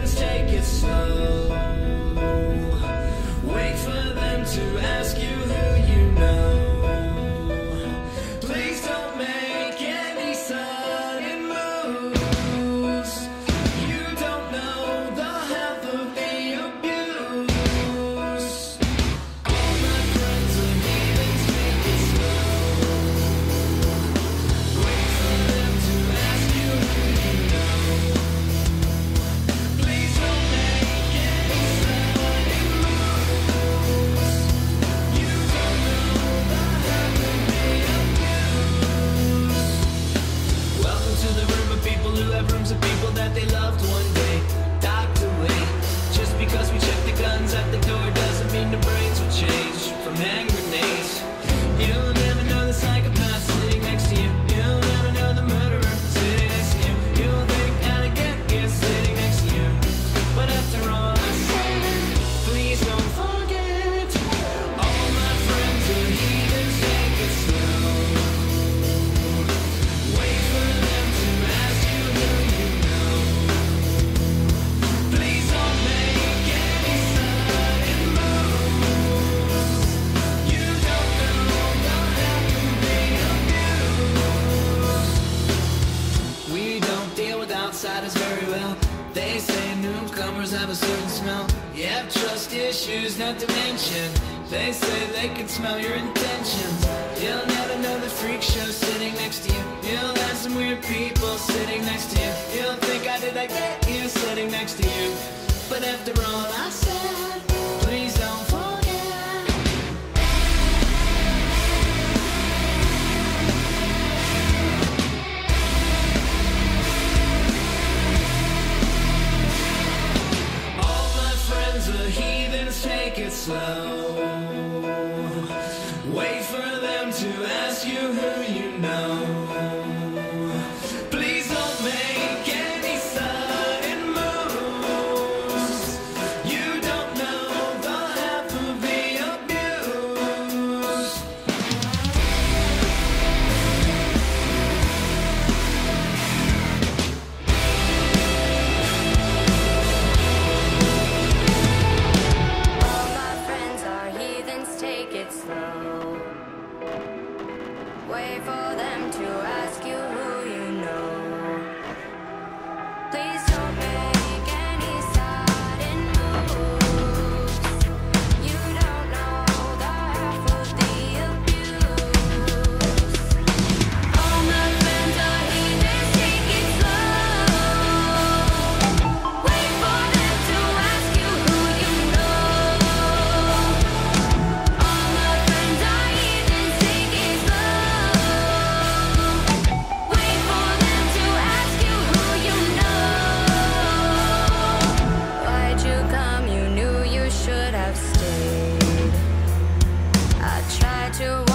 Humans take it slow. that they loved one very well. They say newcomers have a certain smell. You have trust issues, not to mention. They say they can smell your intentions. You'll never know the freak show sitting next to you. You'll have some weird people sitting next to you. You'll think I did like get you sitting next to you. But after all I said. slow. wait for them to stayed. I tried to.